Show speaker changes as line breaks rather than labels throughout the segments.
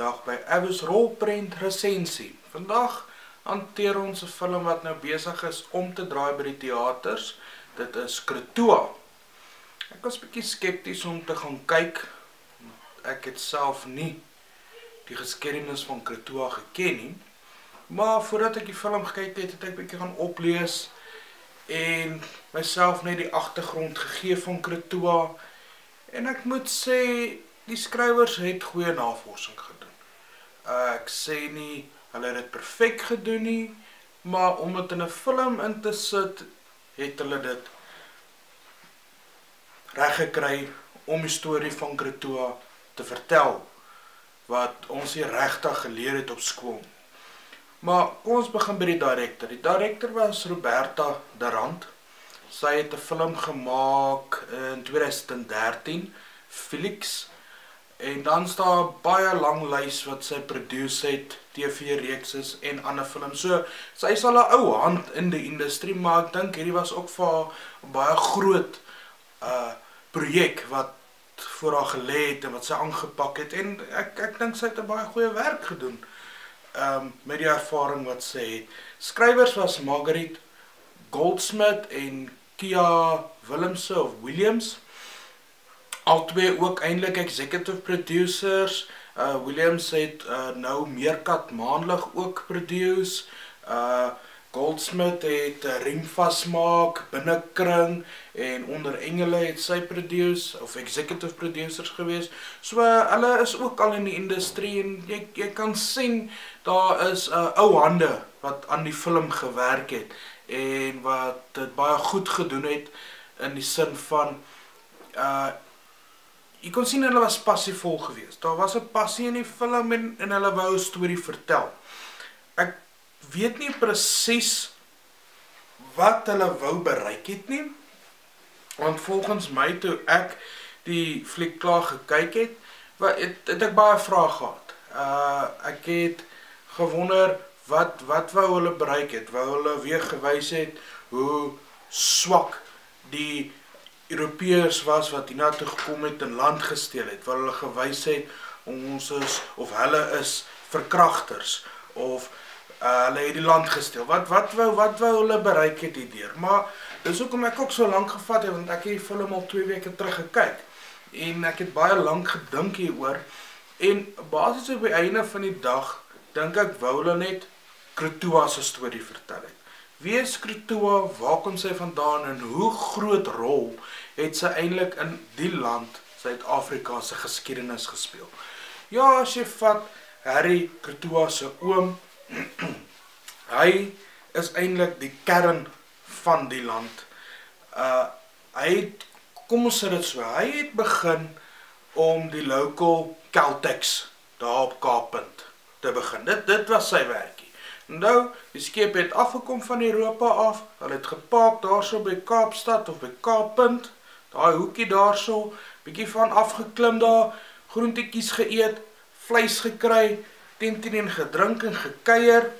vandag by Avis Rolprent Resensie. Vandag hanteer ons 'n film wat nou besig is om te draai by die teaters. Dit is Kretoa. Ek was bietjie skepties om te gaan kyk. Ek het self nie die geskiedenis van Kretoa geken nie. Maar voordat ek die film gekyk het, het ek bietjie gaan oplees en myself net die agtergrond gegee van Kretoa. En ek moet sê die skrywers het goeie navorsing gedoen. Uh, ek sê nie hulle het dit perfek gedoen nie, maar om dit in 'n film in te sit, het hulle dit reg gekry om die storie van Kretoa te vertel wat ons hier regtig geleer het op skool. Maar kom ons begin by die direkteur. Die direkteur was Roberta Darant. Sy het 'n film gemaak in 2013, Felix En dan staan 'n baie lang lys wat sy produce het, TV-reekses en ander films. So sy is al 'n ou hand in die industrie, maar ek dink hierdie was ook vir haar baie groot uh projek wat voor haar gelê het en wat sy aangepak het en ek ek dink sy het 'n baie goeie werk gedoen. Um met die ervaring wat sy het. Skrywers was Margaret Goldsmith en Kia Willemse of Williams albei ook eintlik executive producers. Uh Williams het uh nou Meerkat maandelik ook produce. Uh Goldsmith het uh, Riem vasmaak, binnekring en onder engele het sy produce of executive producers gewees. So uh, hulle is ook al in die industrie en jy jy kan sien daar is 'n uh, ou hande wat aan die film gewerk het en wat dit baie goed gedoen het in die sin van uh jy kon sien hulle was passievol geweest. Daar was 'n passie in die film en en hulle wou 'n storie vertel. Ek weet nie presies wat hulle wou bereik het nie. Want volgens my toe ek die fliek klaar gekyk het, wat het, het ek baie vrae gehad. Uh ek het gewonder wat wat wou hulle bereik het? Wou hulle weer gewys het hoe swak die Europeërs was wat hiernatoe gekom het en land gesteel het, waar hulle gewys het ons is of hulle is verkragters of uh, hulle het die land gesteel. Wat wat wou wat wou hulle bereik het hierdeur? Maar dis hoekom ek ook so lank gevat het want ek het die film al 2 weke terug gekyk en ek het baie lank gedink hieroor en basies op die einde van die dag dink ek wou hulle net Kretoa se storie vertel het. Wie is Kretoa? Waar kom sy vandaan en hoe groot rol het sy eintlik in die land Suid-Afrika se geskiedenis gespeel? Ja, as jy vat Harry Kretoa se oom, hy is eintlik die kern van die land. Uh hy het kom ons sê dit so, hy het begin om die local Celtics daar op Kaappunt te begin. Dit dit was sy werk. Nou, die skep het afgekom van Europa af. Hulle het gepaak daarso by Kaapstad of by Kaappunt. Daai hoekie daarso, bietjie van afgeklim daar, groentetjies geëet, vleis gekry, tentenien gedrink en gekuier.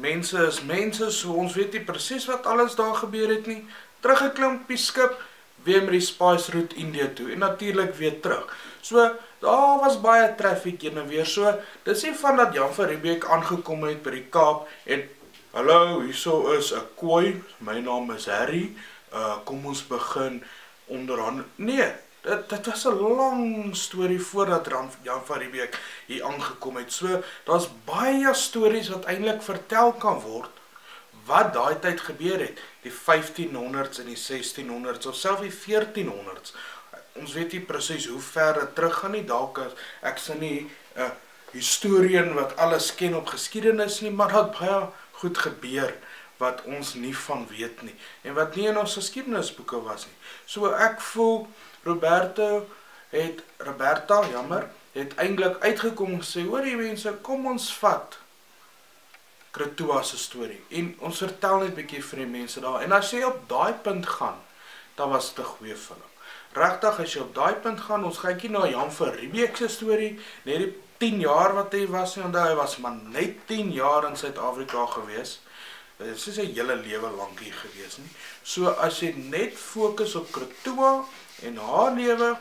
Mense is mense, so ons weet nie presies wat alles daar gebeur het nie. Teruggeklim op die skip weer met die Spice Route India toe en natuurlik weer terug. So daar was baie traffic heen en weer so. Dis nie van dat Jan van Riebeeck aangekom het by die Kaap en hallo, hierso is 'n kooi. My naam is Harry. Uh kom ons begin onderhand. Nee, dit dit was 'n lang storie voordat Jan van Riebeeck hier aangekom het. So daar's baie stories wat eintlik vertel kan word wat daai tyd gebeur het, die 1500s en die 1600s of selfs die 1400s ons weet nie presies hoe ver dit teruggaan nie. Dalk ek sien nie 'n uh, historiese wat alles ken op geskiedenis nie, maar dit baie goed gebeur wat ons nie van weet nie en wat nie in ons geskiedenisboeke was nie. So ek voel Roberto het Roberta, jammer, het eintlik uitgekom sê, hoor jy mense, kom ons vat Kretoa se storie en ons vertel net 'n bietjie vir die mense daar. En as jy op daai punt gaan, dan was dit 'n goeie film regtig as jy op daai punt gaan, ons kykie na Jan van Riebeeck se storie, net die 10 jaar wat hy was, en onthou hy was maar net 10 jaar in Suid-Afrika gewees. Dit is sy hele lewe lank hier gewees nie. So as jy net fokus op Kretoa en haar lewe,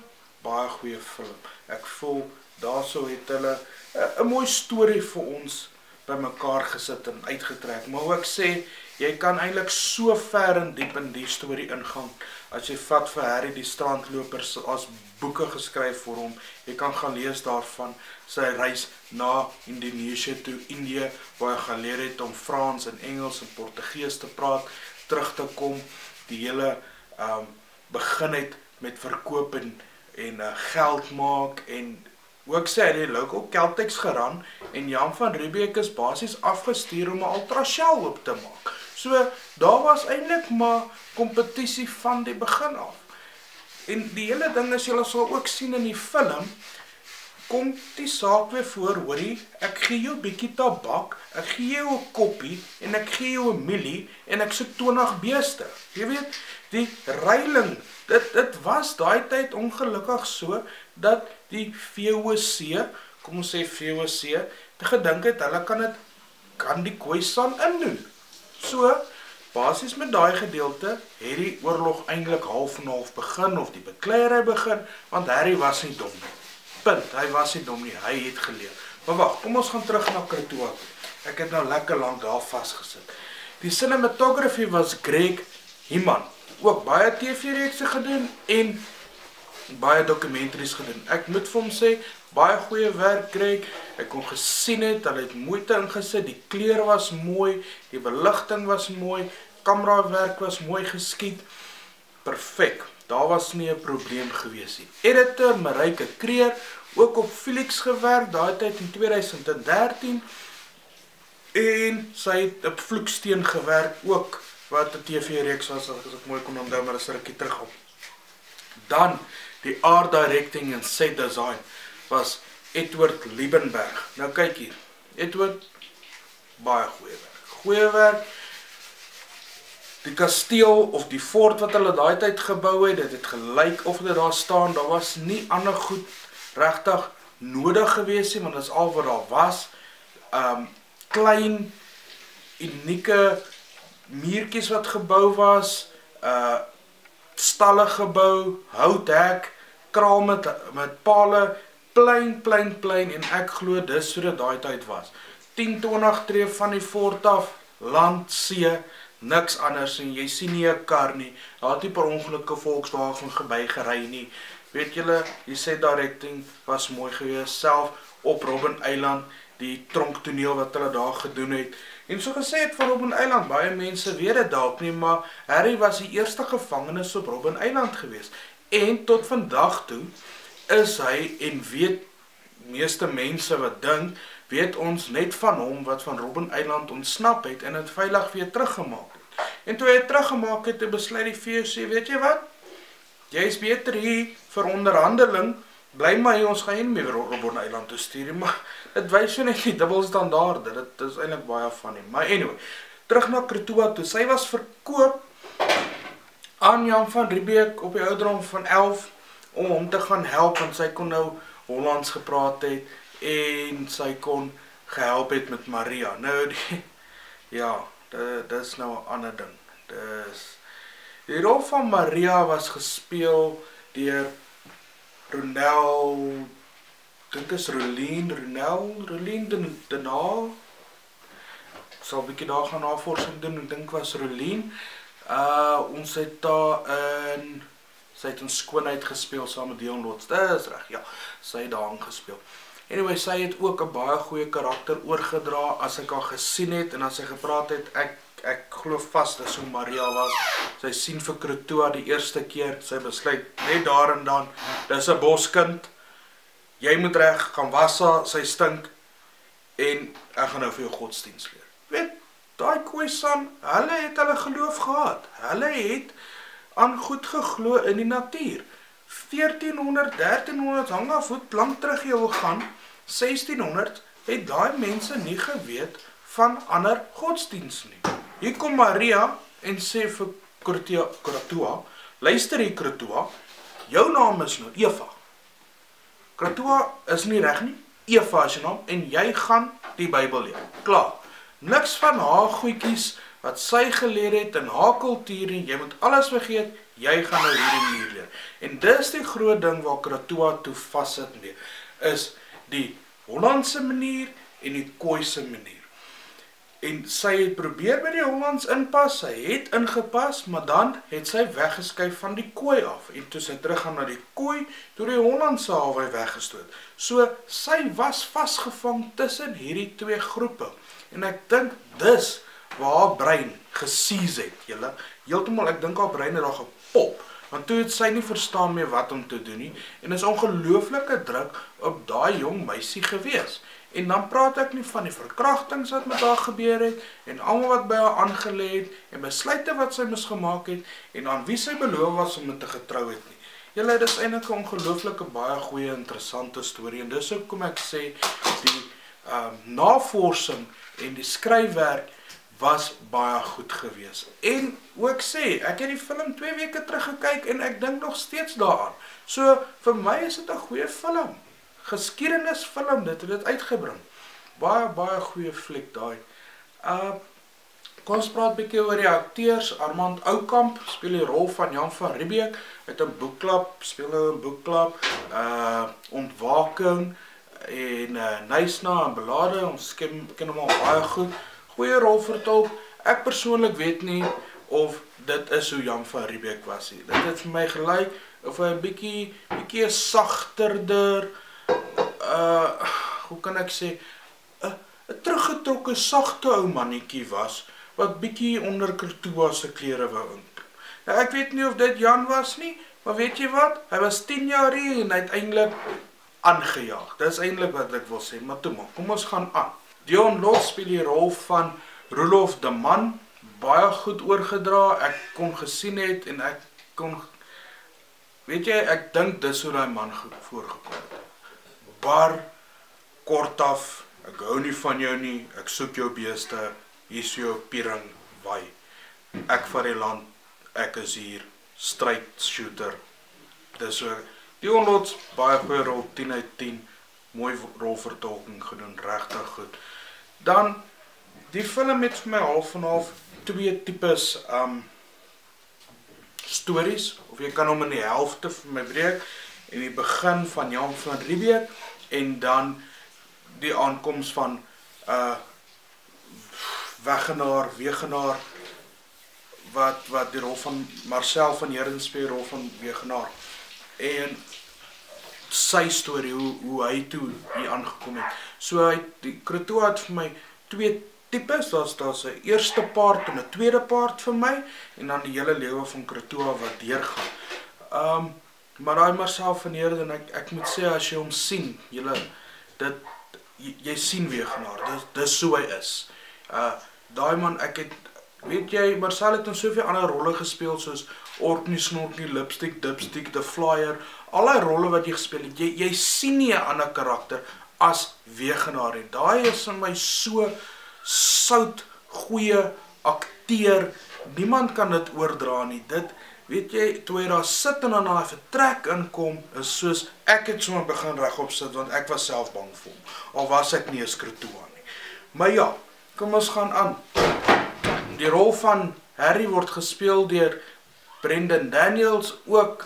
baie goeie film. Ek voel daarso het hulle 'n mooi storie vir ons bymekaar gesit en uitgetrek. Maar ek sê jy kan eintlik so ver en diep in die storie ingaan as jy vat vir Harry die strandlopers as boeke geskryf vir hom. Jy kan gaan lees daarvan sy reis na Indonesië toe, Indië waar hy geleer het om Frans en Engels en Portugees te praat, terug te kom, die hele ehm um, begin het met verkoop en en uh, geld maak en ook sê hy het local Celtics geran en Jan van Riebeeck is basies afgestuur om 'n ultrashell op te maak. So daar was eintlik maar kompetisie van die begin af. En die hele ding is julle sal ook sien in die film kom die saak weer voor, hoorie, ek gee jou 'n bietjie tabak, ek gee jou 'n koppie en ek gee jou 'n millie en ek soek 20 beeste. Jy weet, die reiling, dit dit was daai tyd ongelukkig so dat die VOC, kom ons sê VOC, te gedink het hulle kan dit kan die Khoisan indoen. So basies met daai gedeelte het die oorlog eintlik half en half begin of die bekleierery begin want Harry was nie dom nie. Punt, hy was nie dom nie, hy het geleer. Maar wag, kom ons gaan terug na Kretoa. Ek het nou lekker lank daar vasgesit. Die cinematography was Greg Himan. Ook baie TV-reekse gedoen en baie dokumentaries gedoen. Ek moet vir hom sê, baie goeie werk Greg. Ek kon gesien het, hulle het moeite ingesit. Die kleure was mooi, die beligting was mooi, kamerawerk was mooi geskiet. Perfek. Daar was nie 'n probleem gewees nie. Editor Marike Kreer ook op Felix gewerk daai tyd in 2013 en sy het op Vloeksteen gewerk ook wat 'n TV-reeks was as ek mooi kon onthou maar as ek terugkom. Dan die art directing en set design was Edward Liebenberg. Nou kyk hier. Edward baie goeie werk. Goeie werk. Die kasteel of die fort wat hulle daai tyd gebou het, dit het gelyk of dit daar staan. Daar was nie ander goed regtig nodig gewees nie, want dit is al wat daar was. Um klein unieke muurtjies wat gebou was, uh stalle gebou, houthek, kraal met met pale, plein plein plein en ek glo dis so dit daai tyd was. 10 20 tree van die fort af, land, see, niks anders en jy sien nie 'n kar nie. Daar het nie per ongelukke Volkswagen verby gery nie. Weet julle, jy sê directing was mooi geweest self op Robben Eiland, die tronktoneel wat hulle daar gedoen het. En so gesê het van Robben Eiland, baie mense weet dit dalk nie, maar Harry was die eerste gevangenes op Robben Eiland geweest. En tot vandag toe is hy en weet meeste mense wat dink weet ons net van hom wat van Robben Eiland ontsnap het en dit veilig weer teruggemaak het. En toe hy het teruggemaak het, het besluit die VOC, weet jy wat? Jy is beter hier vir onderhandeling. Bly maar hier, ons gaan nie meer Robben Eiland toe stuur nie, maar dit wys net die dubbelstandaarde. Dit is eintlik baie van nie. Maar anyway, terug na Kretoa toe. Sy was verkoop aan Jan van Riebeeck op die ouderdom van 11 om hom te gaan help want sy kon nou Hollands gepraat het en sy kon gehelp het met Maria. Nou die ja, dit dis nou 'n ander ding. Dis die rol van Maria was gespeel deur Ronel dink is Rolien, Ronel, Rolien de Denaal. Sal 'n bietjie daar gaan navorsing doen. Ek dink was Rolien. Uh ons het daar in sy het in skoonheid gespeel saam met Dion Lots. Dis reg. Ja, sy het daarin gespeel. Anyway, sy het ook 'n baie goeie karakter oorgedra as ek haar gesien het en as sy gepraat het. Ek ek glo vas dis hoe Maria was. Sy sien vir Krotoa die eerste keer, sy besluit net daar en dan, dis 'n boskind. Jy moet reg gaan was sy stink en ek gaan nou vir jou godsdiens leer. Weet, daai Khoisan, hulle het hulle geloof gehad. Hulle het aan goed geglo in die natuur. 1400, 1300 hang af hoe lank terug jy wil gaan. 1600 het daai mense nie geweet van ander godsdiens nie. Hier kom Maria en sê vir Krotoa, Krotoa, luister hier Krotoa, jou naam is nou Eva. Krotoa is nie reg nie. Eva is jou naam en jy gaan die Bybel leer. Klaar. Niks van haar goedjies wat sy geleer het in haar kultuur en jy moet alles vergeet, jy gaan nou hierdie manier leer. En dis die groot ding waar Krotoa toe vassit mee is die Hollandse manier en die Khoise manier. En sy het probeer by die Hollands inpas, sy het ingepas, maar dan het sy weggeskuif van die Khoi af en toe sy teruggaan na die Khoi, toe die Hollandse hawe weggestoot. So sy was vasgevang tussen hierdie twee groepe. En ek dink dis waar haar brein gesies het. Julle heeltemal ek dink haar brein het daar gepop want toe het sy nie verstaan meer wat om te doen nie en is ongelooflike druk op daai jong meisie gewees. En dan praat ek nie van die verkrachtings wat met haar gebeur het en almal wat by haar aangelê het en besluite wat sy moes gemaak het en aan wie sy beloof was om te getrou het nie. Julle dis eintlik 'n ongelooflike baie goeie interessante storie en dis hoekom ek sê die ehm um, navorsing en die skryfwerk was baie goed gewees. En ook sê, ek het die film 2 weke terug gekyk en ek dink nog steeds daaraan. So vir my is dit 'n goeie film geskiedenisfilm dit het dit uitgebring. Baie baie goeie fliek daai. Uh kom ons praat 'n bietjie oor die akteurs. Armand Oukamp speel die rol van Jan van Riebeeck uit 'n boekklub, speel hy 'n boekklub, uh Ontwaking en uh Nysna en Belade. Ons ken ken hom al baie goed. Goeie rol vertolk. Ek persoonlik weet nie of dit is hoe Jan van Riebeeck was nie. Dit het vir my gelyk of hy 'n bietjie bietjie sagterder uh hoe kan ek sê 'n uh, 'n teruggetrokke sagte ou mannetjie was wat bietjie onder Kurtua se klere wou intree. Nou ek weet nie of dit Jan was nie, maar weet jy wat? Hy was 10 jaar hier en uiteindelik aangejaag. Dis eintlik wat ek wil sê, maar toe maar, kom ons gaan aan. Dion Lot speel die rol van Rolof de Man baie goed oorgedra. Ek kon gesien het en ek kon weet jy, ek dink dis hoe daai man goed voorgekom het bar kortaf ek hou nie van jou nie ek soek jou beeste hier is jou piering wy ek van die land ek is hier stryd shooter. Dis so die onlots baie goeie rol 10 uit 10 mooi rolvertolking gedoen regtig goed. Dan die film het vir my half en half twee tipes um stories of jy kan hom in die helfte vir my breek en die begin van Jan van Riebeeck en dan die aankoms van uh Wegenaar, Wegenaar wat wat die rol van Marcel van Heerden speel rol van Wegenaar en sy storie hoe hoe hy toe hier aangekom het. So hy die Kroto het vir my twee tipes, daar's daar's 'n eerste part en 'n tweede part vir my en dan die hele lewe van Kroto wat deurgaan. Um Maar daai Marcel van Heerden ek ek moet sê as jy hom sien, julle dit jy, jy sien weer genaar. Dis dis so hy is. Uh daai man ek het weet jy Marcel het in soveel ander rolle gespeel soos Orkney Snorkney Lipstick Dipstick The Flyer, al daai rolle wat jy gespeel het. Jy jy sien nie 'n ander karakter as Wegenaar en daai is vir my so sout goeie akteur. Niemand kan dit oordra nie. Dit Weet jy, toe hy daar sit en dan daai vertrek inkom, is soos ek het sommer begin regop sit want ek was self bang vir hom. Al was ek nie 'n skrotoa nie. Maar ja, kom ons gaan aan. Die rol van Harry word gespeel deur Brendan Daniels, ook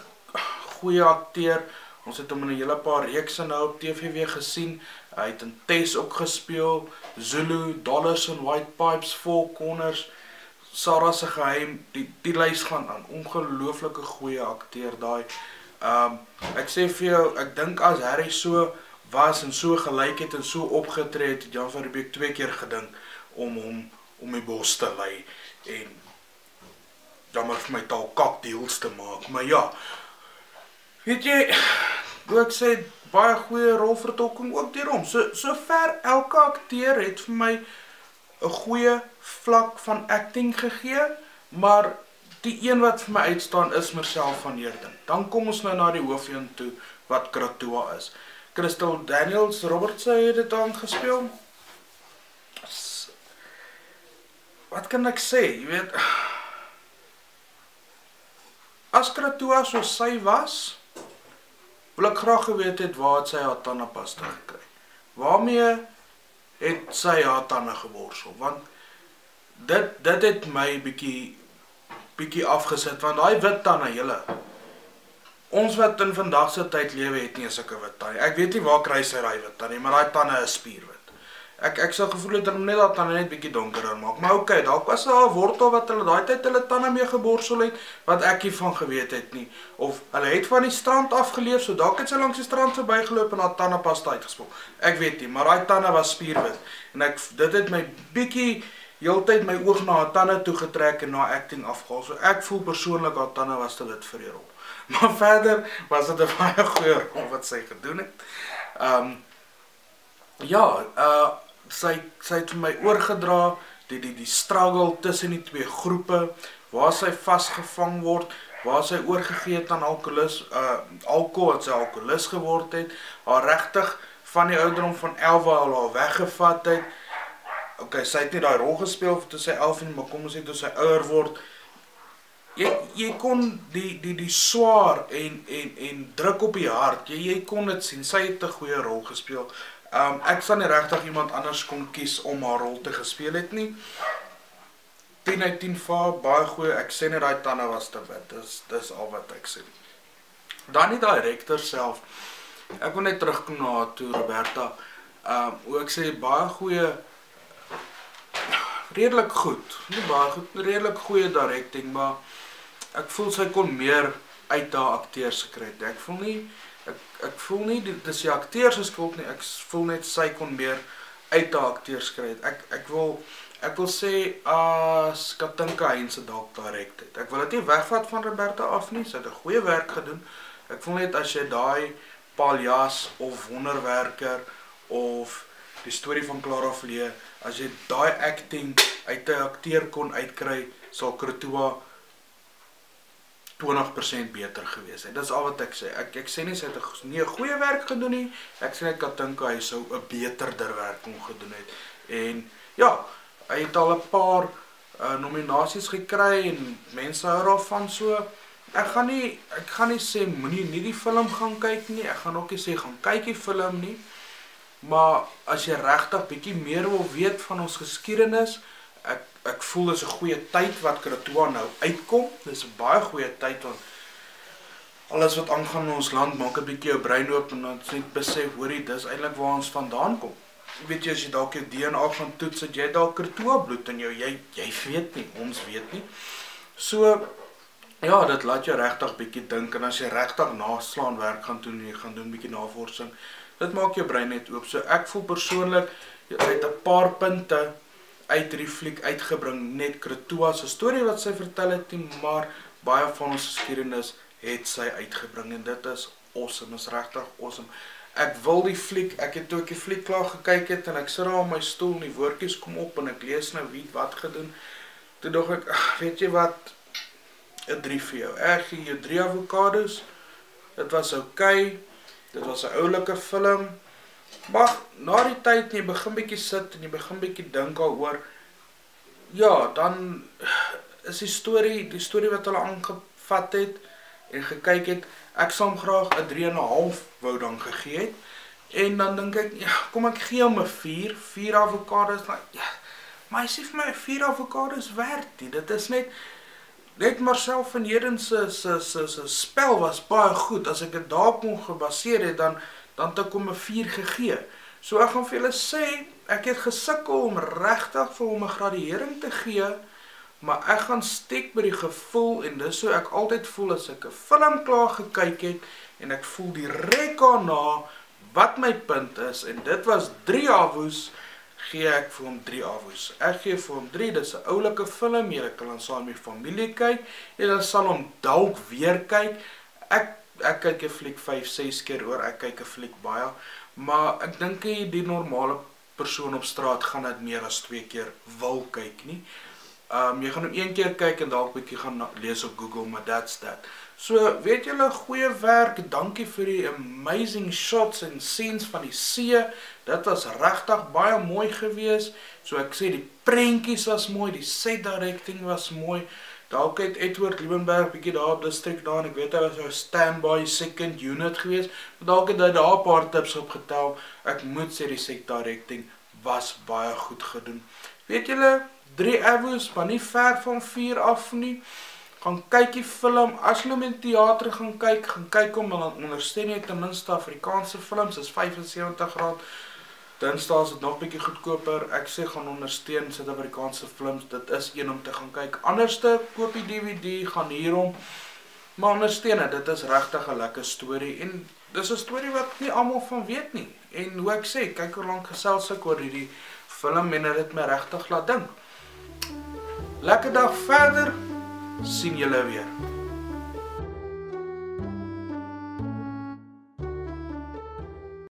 goeie akteur. Ons het hom in 'n hele paar reekse nou op TV weer gesien. Hy het in Tess ook gespeel, Zulu, Dollars and White Pipes, Four Corners. Sarah se geheim, die die lys gaan aan. Ongelooflike goeie akteur daai. Ehm um, ek sê vir jou, ek dink as Harry so was en so gelyk het en so opgetree het, Jan van Riebeeck twee keer gedink om hom om die bos te lei en maar vir my taal kak deals te maak. Maar ja. Weet jy, ek sê baie goeie rolvertolking ook deur hom. So sover elke akteur het vir my 'n goeie vlak van acting gegee, maar die een wat vir my uitstaan is Marcel van Heerden. Dan kom ons nou na die hoofheen toe wat Kratua is. Crystal Daniels Roberts het dit aan gespeel. Wat kan ek sê? Jy weet As Kratua so sy was, wil ek graag geweet het waar het sy haar tandepasta gekry. Waarmee het sy haar tande geborsel want dit dit het my bietjie bietjie afgesit want daai wit tande julle ons wat in vandag se tyd lewe het nie sulke wit tande. Ek weet nie waar kry sy daai wit tande, maar daai tande is spierwit. Ek ek sou gevoel het hulle net dat tande net bietjie donkerder maak. Maar okay, dalk was daar 'n wortel wat hulle daai tyd hulle tande mee geborsel het wat ek nie van geweet het nie. Of hulle het van die strand afgeleef, so dalk het sy langs die strand verbygeloop en haar tande pas uitgespoel. Ek weet nie, maar daai tande was spierwit en ek dit het my bietjie heeltyd my oog na haar tande toe getrek en na acting afgehaal. So ek voel persoonlik haar tande was te wit vir die rol. Maar verder was dit 'n baie goeie rol wat sy gedoen het. Um, ja, uh sy sy het vir my oorgedra die die die struggle tussen die twee groepe waar sy vasgevang word waar sy oorgegee het aan alkoholus uh alkohol wat sy alkoholus geword het haar regtig van die ouderdom van 11 al haar weggevat het okay sy het nie daai rol gespeel toe sy 11 en maar kom ons sê toe sy ouer word jy jy kon die die die swaar en en en druk op die hart jy jy kon dit sien sy het 'n goeie rol gespeel Um ek sal nie regtig iemand anders kon kies om haar rol te gespeel het nie. 10 uit 10 vir baie goeie. Ek sê net daai tande was te wit. Dis dis al wat ek sê. Dan die direkteur self. Ek wil net terugkom na toe Roberta. Um hoe ek sê baie goeie redelik goed. Nie baie goed, redelik goeie directing, maar ek voel sy kon meer uit haar akteurs gekry het. Ek voel nie ek ek voel nie dit is die akteurs se skuld nie. Ek voel net sy kon meer uit die akteurs kry. Ek ek wil ek wil sê as uh, Katinka Heinz se dalk direk het. Ek wil dit nie wegvat van Roberta af nie. Sy het 'n goeie werk gedoen. Ek voel net as jy daai Paljas of Wonderwerker of die storie van Clara Vlee, as jy daai acting uit 'n akteur kon uitkry, sal Krotoa 20% beter gewees het. Dis al wat ek sê. Ek ek sê nie sy het nie 'n goeie werk gedoen nie. Ek sê net Katinka hy sou 'n beterder werk kon gedoen het. En ja, hy het al 'n paar uh, nominasies gekry en mense hou daarvan so. Ek gaan nie ek gaan nie sê moenie nie die film gaan kyk nie. Ek gaan ook nie sê gaan kyk die film nie. Maar as jy regtig bietjie meer wil weet van ons geskiedenis, ek ek voel dis 'n goeie tyd wat Kratoa nou uitkom. Dis 'n baie goeie tyd want alles wat aangaan in ons land maak 'n bietjie jou brein oop en dan net besef, hoorie, dis eintlik waar ons vandaan kom. Weet jy as jy dalk jou DNA gaan toets, het jy dalk Kratoa bloed in jou. Jy jy weet nie, ons weet nie. So ja, dit laat jou regtig bietjie dink en as jy regtig naslaan werk gaan doen, jy gaan doen bietjie navorsing. Dit maak jou brein net oop. So ek voel persoonlik het 'n paar punte uit hierdie fliek uitgebring net Kratoa se storie wat sy vertel het, nie, maar baie van ons geskiedenis het sy uitgebring en dit is awesome, is regtig awesome. Ek wil die fliek, ek het toe ek die fliek klaar gekyk het en ek sit daar op my stoel en die woordjies kom op en ek lees nou wie wat gedoen. Toe dog ek, ach, weet jy wat? 'n 3 vir jou. Ek gee jou 3 avokados. Dit was oukei. Okay. Dit was 'n oulike film. Maar na die tyd jy begin bietjie sit en jy begin bietjie dink daaroor. Ja, dan is die storie, die storie wat hulle aangevat het en gekyk het, ek sou hom graag 'n 3 en 'n half wou dan gegee het. En dan dink ek, ja, kom ek gee hom 'n 4, 4 avokados, maar ja, maar hy sê vir my 4 avokados werd dit. Dit is net net Marcel van Heerden se se se se spel was baie goed. As ek dit daarop kon gebaseer het dan dan het ek hom 'n 4 gegee. So ek gaan vir julle sê, ek het gesukkel om regtig vir hom 'n graduering te gee, maar ek gaan steek by die gevoel en dis so ek altyd voel as ek 'n film klaar gekyk het en ek voel direk daarna wat my punt is en dit was 3 avos gee ek vir hom 3 avos. Ek gee vir hom 3, dis 'n oulike film, jy kan dan saam met die familie kyk en dan sal hom dalk weer kyk. Ek ek kyk 'n fliek 5, 6 keer oor, ek kyk 'n fliek baie, maar ek dink jy die normale persoon op straat gaan dit meer as 2 keer wil kyk nie. Um jy gaan hom een keer kyk en dalk bietjie gaan lees op Google, maar that's that. So, weet julle, goeie werk. Dankie vir die amazing shots en scenes van die see. Dit was regtig baie mooi geweest. So ek sê die prentjies was mooi, die set directing was mooi. Dalk het Edward Liebenberg bietjie daar op distrik daar en ek weet hy was so standby second unit geweest. Dalk het hy daar 'n paar tips opgetel. Ek moet sê die set directing was baie goed gedoen. Weet julle, 3 avos, maar nie ver van 4 af nie. Gaan kyk die film. As jy hom in teater gaan kyk, gaan kyk hom en dan ondersteun jy ten minste Afrikaanse films. Dis R75. Dinsdae is dit nog bietjie goedkoper. Ek sê gaan ondersteun Suid-Afrikaanse films. Dit is een om te gaan kyk. Anderste koop die DVD, gaan hierom. Maar ondersteun dit. Dit is regtig 'n lekker storie en dis 'n storie wat nie almal van weet nie. En hoe ek sê, kyk hoe lank gesels ek oor hierdie film en dit my regtig laat dink. Lekker dag verder. Sien julle weer.